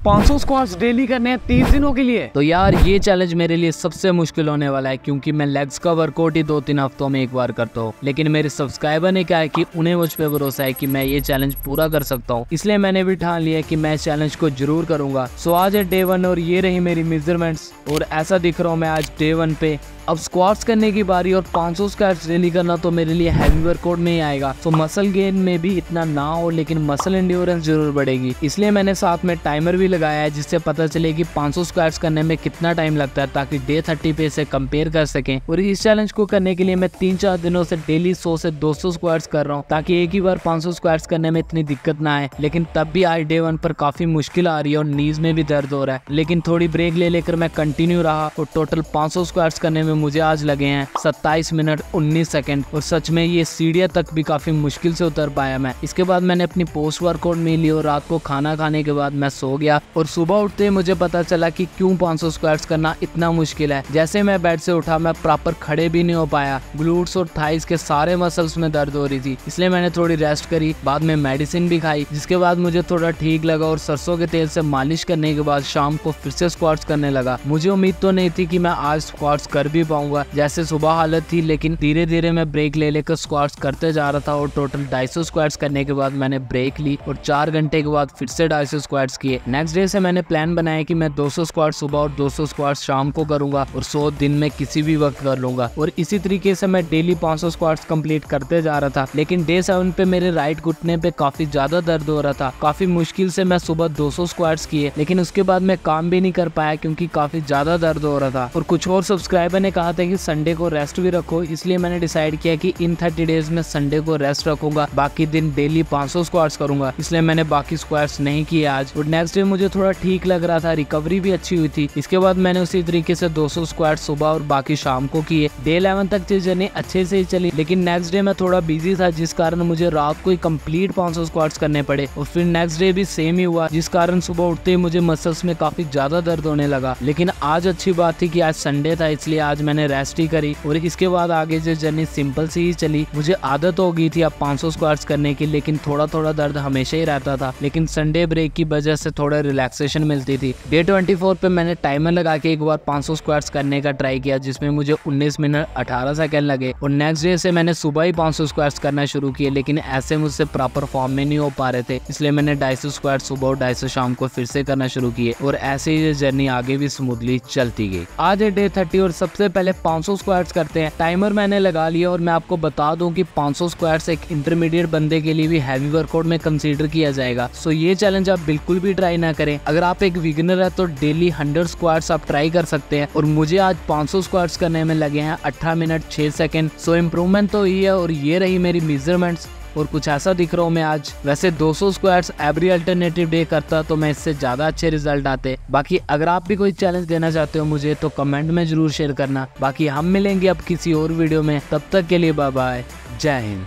500 squats daily करने हैं तीस दिनों के लिए। तो यार, ये चैलेंज मेरे लिए सबसे मुश्किल होने वाला है, क्योंकि मैं लेग्स का वर्कआउट ही दो तीन हफ्तों में एक बार करता हूँ। लेकिन मेरे सब्सक्राइबर ने कहा है कि उन्हें मुझ पर भरोसा है कि मैं ये चैलेंज पूरा कर सकता हूँ। इसलिए मैंने भी ठान लिया कि मैं चैलेंज को ज़रूर करूँगा। सो आज है डे वन और ये रही मेरी मेजरमेंट्स और ऐसा दिख रहा हूँ मैं आज डे वन पे। अब स्क्वाट्स करने की बारी और 500 स्क्वाट्स डेली करना तो मेरे लिए हैवी वर्कआउट में ही आएगा। तो मसल गेन में भी इतना ना हो, लेकिन मसल इंड्योरेंस ज़रूर बढ़ेगी। इसलिए मैंने साथ में टाइमर भी लगाया है, जिससे पता चले कि 500 स्क्वाट्स करने में कितना टाइम लगता है, ताकि डे थर्टी पे इसे कंपेयर कर सकें। और इस चैलेंज को करने के लिए मैं तीन चार दिनों से डेली सौ से दो सौ कर रहा हूँ, ताकि एक ही बार पाँच सौ करने में इतनी दिक्कत ना आए। लेकिन तब भी आज डे वन पर काफ़ी मुश्किल आ रही है और नीज में भी दर्द हो रहा है। लेकिन थोड़ी ब्रेक ले लेकर मैं कंटिन्यू रहा और टोटल पाँच सौ करने में मुझे आज लगे हैं। सत्ताईस मिनट, उन्नीस सेकंड। और सच में ये सीढ़िया तक भी काफ़ी मुश्किल से उतर पाया मैं। इसके बाद मैंने अपनी पोस्ट वर्कआउट में ली और रात को खाना खाने के बाद मैं सो गया। और सुबह उठते ही मुझे पता चला कि क्यों 500 स्क्वाट्स करना इतना मुश्किल है। जैसे मैं बेड से उठा, मैं प्रॉपर खड़े भी नहीं हो पाया। ग्लूट्स और थाइस के सारे मसल्स में दर्द हो रही थी। इसलिए मैंने थोड़ी रेस्ट करी, बाद में मेडिसिन भी खाई। जिसके बाद मुझे थोड़ा ठीक लगा और सरसों के तेल से मालिश करने के बाद शाम को फिर से स्क्वाट्स करने लगा। मुझे उम्मीद तो नहीं थी कि मैं आज स्क्वाट्स कर भी पाऊँगा जैसे सुबह हालत थी, लेकिन धीरे धीरे मैं ब्रेक ले लेकर स्क्वाड्स करते जा रहा था और टोटल ढाई सौ स्क्वाट्स करने के बाद मैंने ब्रेक ली और चार घंटे के बाद फिर से ढाई सौ स्क्वाट्स किए। नेक्स्ट डे से मैंने प्लान बनाया कि मैं 200 स्क्वाट सुबह और 200 स्क्वाट शाम को करूँगा और सौ दिन में किसी भी वक्त कर लूँगा। और इसी तरीके से मैं डेली 500 स्क्वाट्स कंप्लीट करते जा रहा था, लेकिन डे सेवन पे मेरे राइट घुटने पे काफ़ी ज़्यादा दर्द हो रहा था। काफ़ी मुश्किल से मैं सुबह 200 स्क्वाट्स किए, लेकिन उसके बाद मैं काम भी नहीं कर पाया क्योंकि काफ़ी ज़्यादा दर्द हो रहा था। और कुछ और सब्सक्राइबर ने कहा था कि संडे को रेस्ट भी रखो, इसलिए मैंने डिसाइड किया कि इन थर्टी डेज़ में संडे को रेस्ट रखूँगा। बाकी दिन डेली 500 स्क्वाट्स करूँगा। इसलिए मैंने बाकी स्क्वाट्स नहीं किए आज। और नेक्स्ट डे मुझे थोड़ा ठीक लग रहा था रिकवरी भी अच्छी हुई थी। इसके बाद मैंने उसी तरीके से 200 स्क्वाट सुबह और बाकी शाम को किए। डे इलेवन तक जर्नी अच्छे से ही चली। लेकिन नेक्स्ट डे मैं थोड़ा बिज़ी था, जिस कारण मुझे रात को ही कंप्लीट पाँच सौ करने पड़े। और फिर नेक्स्ट डे भी सेम ही हुआ, जिस कारण सुबह उठते ही मुझे मसल्स में काफ़ी ज़्यादा दर्द होने लगा। लेकिन आज अच्छी बात थी कि आज संडे था, इसलिए आज मैंने रेस्ट ही करी और इसके बाद आगे जो जर्नी सिंपल सी ही चली, मुझे आदत हो गई थी अब 500 स्क्वाट्स करने की, लेकिन थोड़ा थोड़ा दर्द हमेशा ही रहता था, लेकिन संडे ब्रेक की वजह से थोड़ा रिलैक्सेशन मिलती थी। डे 24 पे मैंने टाइमर लगा के एक बार 500 स्क्वाट्स करने का ट्राई किया, जिसमें मुझे 19 मिनट 18 सेकंड लगे और नेक्स्ट डे से मैंने सुबह ही 500 स्क्वाट्स करना शुरू किए, लेकिन ऐसे मुझसे प्रॉपर फॉर्म में नहीं हो पा रहे थे, इसलिए मैंने ढाई सौ सुबह और ढाई शाम को फिर से करना शुरू किए और ऐसे ही जर्नी आगे भी स्मूथली चलती गई। आज है डे थर्टी और सबसे पहले 500 स्क्वाट्स करते हैं। टाइमर मैंने लगा लिया और मैं आपको बता दूँ कि 500 स्क्वाट्स एक इंटरमीडिएट बंदे के लिए भी हैवी वर्कआउट में कंसीडर किया जाएगा। सो ये चैलेंज आप बिल्कुल भी ट्राई ना करें। अगर आप एक विगनर है तो डेली 100 स्क्वाट्स आप ट्राई कर सकते हैं। और मुझे आज 500 स्क्वाट्स करने में लगे हैं 18 मिनट, छह सेकेंड सो इम्प्रूवमेंट तो ये है और ये रही मेरी मेजरमेंट्स और कुछ ऐसा दिख रहा हूँ मैं आज। वैसे 200 स्क्वायर्स एवरी अल्टरनेटिव डे करता तो मैं इससे ज़्यादा अच्छे रिज़ल्ट आते। बाकी अगर आप भी कोई चैलेंज देना चाहते हो मुझे तो कमेंट में ज़रूर शेयर करना। बाकी हम मिलेंगे अब किसी और वीडियो में। तब तक के लिए बाय बाय जय हिंद।